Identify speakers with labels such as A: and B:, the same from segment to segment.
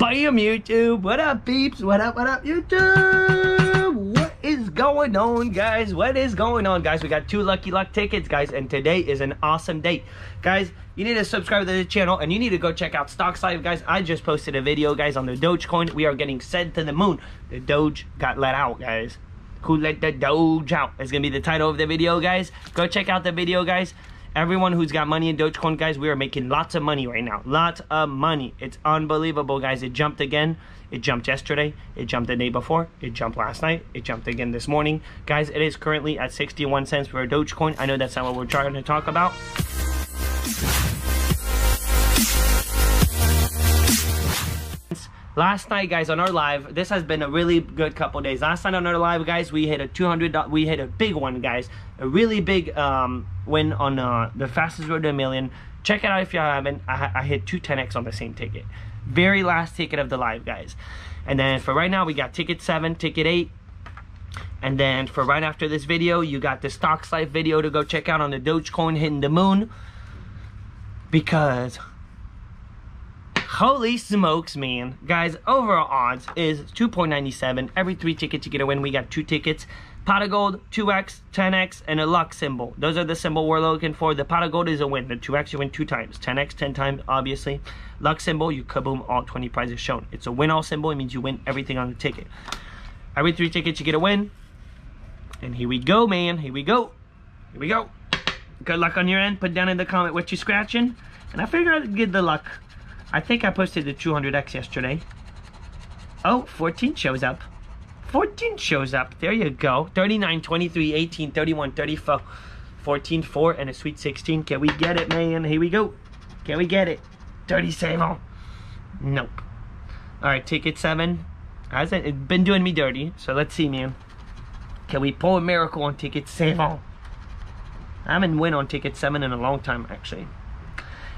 A: Bam, YouTube. What up, peeps? What up, what up, YouTube? What is going on, guys? What is going on, guys? We got two Lucky Luck tickets, guys, and today is an awesome day. Guys, you need to subscribe to the channel, and you need to go check out Stocks Life, guys. I just posted a video, guys, on the Dogecoin. We are getting sent to the moon. The Doge got let out, guys. Who let the Doge out? Is going to be the title of the video, guys. Go check out the video, guys. Everyone who's got money in Dogecoin, guys, we are making lots of money right now. Lots of money. It's unbelievable, guys. It jumped again. It jumped yesterday. It jumped the day before. It jumped last night. It jumped again this morning. Guys, it is currently at 61 cents for a Dogecoin. I know that's not what we're trying to talk about. Last night guys on our live this has been a really good couple days. Last night on our live guys we hit a 200 we hit a big one guys. A really big um, win on uh, the fastest road to a million. Check it out if you haven't. I, I hit two 10x on the same ticket. Very last ticket of the live guys. And then for right now we got ticket 7 ticket 8 and then for right after this video you got the stocks life video to go check out on the dogecoin hitting the moon. Because Holy smokes, man. Guys, overall odds is 2.97. Every three tickets you get a win. We got two tickets. Pot of gold, 2x, 10x, and a luck symbol. Those are the symbol we're looking for. The pot of gold is a win. The 2x, you win two times. 10x, 10 times, obviously. Luck symbol, you kaboom, all 20 prizes shown. It's a win all symbol. It means you win everything on the ticket. Every three tickets, you get a win. And here we go, man. Here we go. Here we go. Good luck on your end. Put down in the comment what you scratching. And I figure I'd get the luck. I think I posted the 200X yesterday. Oh, 14 shows up. 14 shows up. There you go. 39, 23, 18, 31, 34, 14, 4, and a sweet 16. Can we get it, man? Here we go. Can we get it? Dirty Sable. Nope. Alright, ticket 7. Hasn't it been doing me dirty, so let's see, man. Can we pull a miracle on ticket 7? I haven't win on ticket 7 in a long time, actually.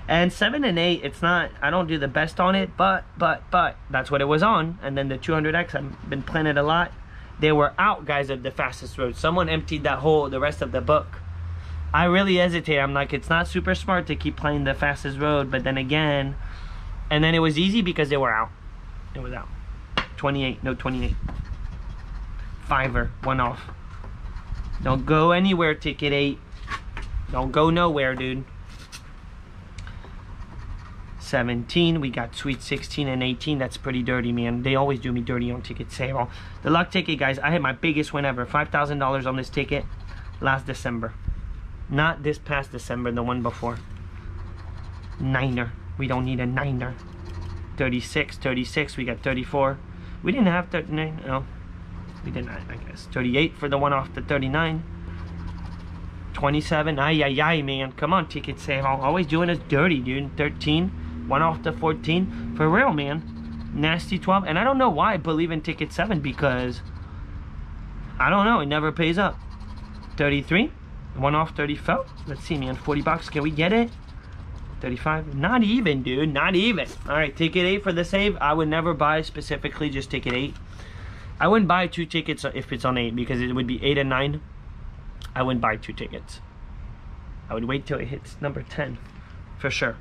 A: And seven and eight, it's not. I don't do the best on it, but but but that's what it was on. And then the 200x, I've been playing it a lot. They were out, guys, of the fastest road. Someone emptied that whole the rest of the book. I really hesitate. I'm like, it's not super smart to keep playing the fastest road, but then again, and then it was easy because they were out. It was out. 28, no 28. Fiver, one off. Don't go anywhere, ticket eight. Don't go nowhere, dude. 17. We got sweet 16 and 18. That's pretty dirty, man. They always do me dirty on ticket sale. The luck ticket, guys, I had my biggest win ever. $5,000 on this ticket last December. Not this past December, the one before. Niner. We don't need a niner. 36, 36. We got 34. We didn't have 39. No. We didn't, I guess. 38 for the one off the 39. 27. Ay, ay, ay, man. Come on, ticket sale. Always doing us dirty, dude. 13. One off the 14. For real, man. Nasty 12. And I don't know why I believe in ticket 7 because I don't know. It never pays up. 33. One off 34. Let's see, man. 40 bucks. Can we get it? 35. Not even, dude. Not even. All right, ticket 8 for the save. I would never buy specifically just ticket 8. I wouldn't buy two tickets if it's on 8 because it would be 8 and 9. I wouldn't buy two tickets. I would wait till it hits number 10 for sure.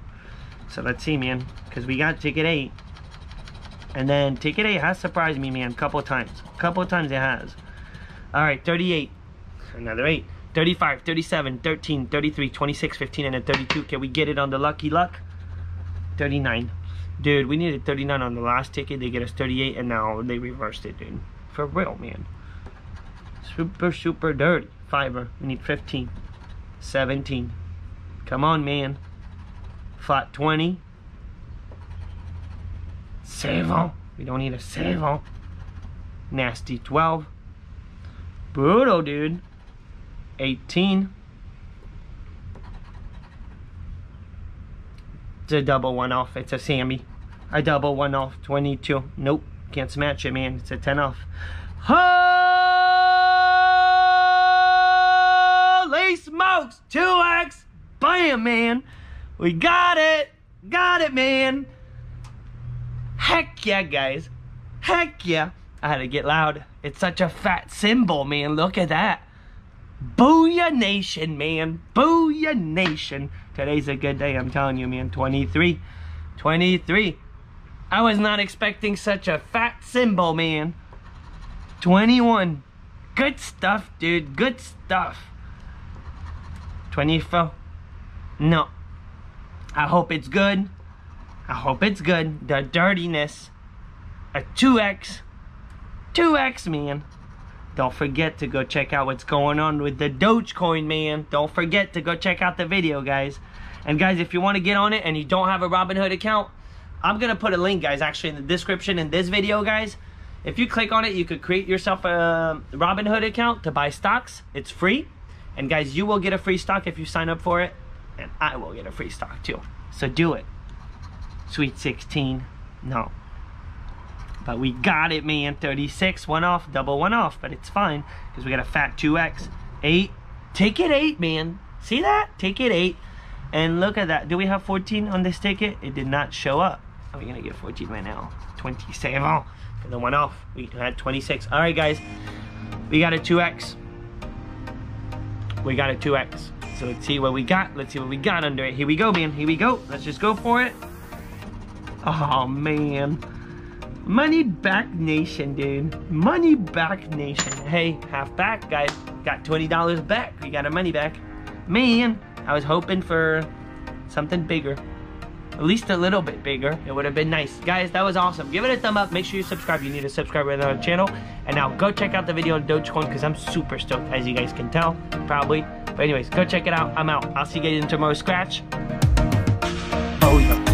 A: So let's see, man. Because we got ticket 8. And then ticket 8 has surprised me, man, a couple times. A couple times it has. Alright, 38. Another 8. 35, 37, 13, 33, 26, 15, and a 32. Can we get it on the lucky luck? 39. Dude, we needed 39 on the last ticket. They get us 38, and now they reversed it, dude. For real, man. Super, super dirty. Fiver. We need 15. 17. Come on, man. Flat 20. Savo. We don't need a Savo. Nasty 12. Brutal, dude. 18. It's a double one off. It's a Sammy. I double one off. 22. Nope. Can't smash it, man. It's a 10 off. Holy smokes! 2x! Bam, man! We got it! Got it, man! Heck yeah, guys. Heck yeah. I had to get loud. It's such a fat symbol, man. Look at that. Booyah Nation, man. Booyah Nation. Today's a good day, I'm telling you, man. 23. 23. I was not expecting such a fat symbol, man. 21. Good stuff, dude. Good stuff. 24. No. I hope it's good. I hope it's good. The dirtiness. A 2x. 2x, man. Don't forget to go check out what's going on with the Dogecoin, man. Don't forget to go check out the video, guys. And guys, if you want to get on it and you don't have a Robinhood account, I'm going to put a link, guys, actually in the description in this video, guys. If you click on it, you could create yourself a Robinhood account to buy stocks. It's free. And guys, you will get a free stock if you sign up for it. And I will get a free stock too. So do it. Sweet 16. No. But we got it, man. 36, one off, double one off. But it's fine because we got a fat 2x. 8. Take it 8, man. See that? Take it 8. And look at that. Do we have 14 on this ticket? It did not show up. Are we going to get 14 right now? 27. And then one off. We had 26. All right, guys. We got a 2x. We got a 2x. So let's see what we got. Let's see what we got under it. Here we go, man. Here we go. Let's just go for it. Oh, man. Money back nation, dude. Money back nation. Hey, half back, guys. Got $20 back. We got our money back. Man, I was hoping for something bigger at least a little bit bigger, it would have been nice. Guys, that was awesome. Give it a thumb up. Make sure you subscribe. You need to subscribe right on the channel. And now go check out the video on Dogecoin because I'm super stoked, as you guys can tell, probably. But anyways, go check it out. I'm out. I'll see you guys in tomorrow's scratch. Oh, yeah.